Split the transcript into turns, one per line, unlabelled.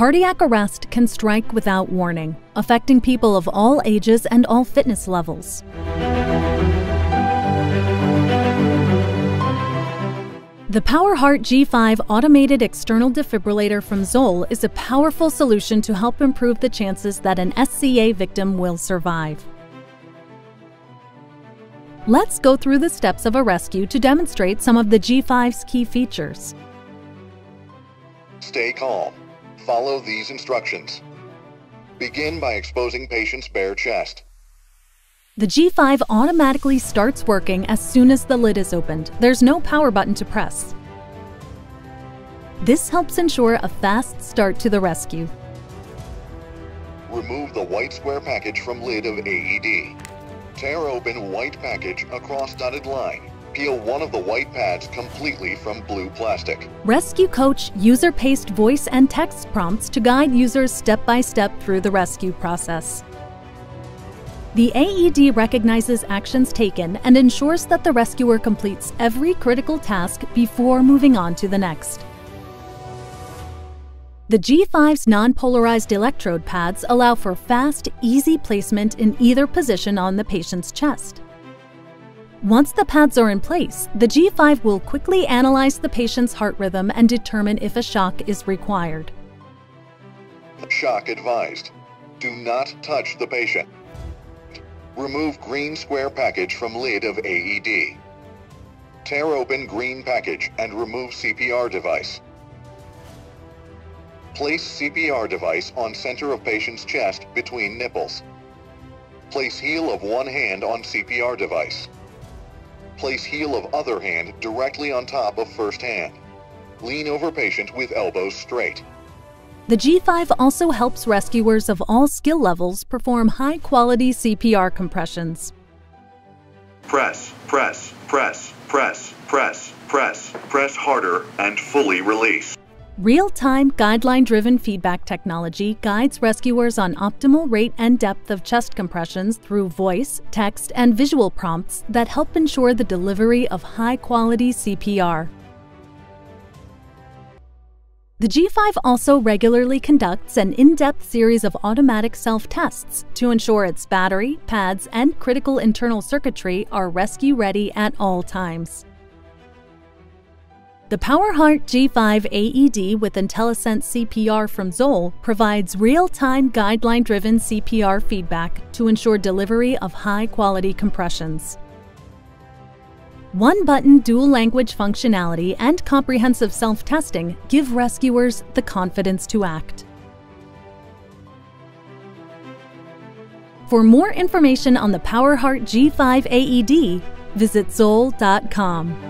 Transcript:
Cardiac arrest can strike without warning, affecting people of all ages and all fitness levels. The PowerHeart G5 automated external defibrillator from Zoll is a powerful solution to help improve the chances that an SCA victim will survive. Let's go through the steps of a rescue to demonstrate some of the G5's key features.
Stay calm. Follow these instructions. Begin by exposing patient's bare chest.
The G5 automatically starts working as soon as the lid is opened. There's no power button to press. This helps ensure a fast start to the rescue.
Remove the white square package from lid of AED. Tear open white package across dotted line. Peel one of the white pads completely from blue plastic.
Rescue Coach user paced voice and text prompts to guide users step by step through the rescue process. The AED recognizes actions taken and ensures that the rescuer completes every critical task before moving on to the next. The G5's non-polarized electrode pads allow for fast, easy placement in either position on the patient's chest. Once the pads are in place, the G5 will quickly analyze the patient's heart rhythm and determine if a shock is required.
Shock advised. Do not touch the patient. Remove green square package from lid of AED. Tear open green package and remove CPR device. Place CPR device on center of patient's chest between nipples. Place heel of one hand on CPR device. Place heel of other hand directly on top of first hand. Lean over patient with elbows straight.
The G5 also helps rescuers of all skill levels perform high quality CPR compressions.
Press, press, press, press, press, press, press harder and fully release.
Real time guideline driven feedback technology guides rescuers on optimal rate and depth of chest compressions through voice, text, and visual prompts that help ensure the delivery of high quality CPR. The G5 also regularly conducts an in depth series of automatic self tests to ensure its battery, pads, and critical internal circuitry are rescue ready at all times. The PowerHeart G5 AED with IntelliSense CPR from Zoll provides real time guideline driven CPR feedback to ensure delivery of high quality compressions. One button dual language functionality and comprehensive self testing give rescuers the confidence to act. For more information on the PowerHeart G5 AED, visit Zoll.com.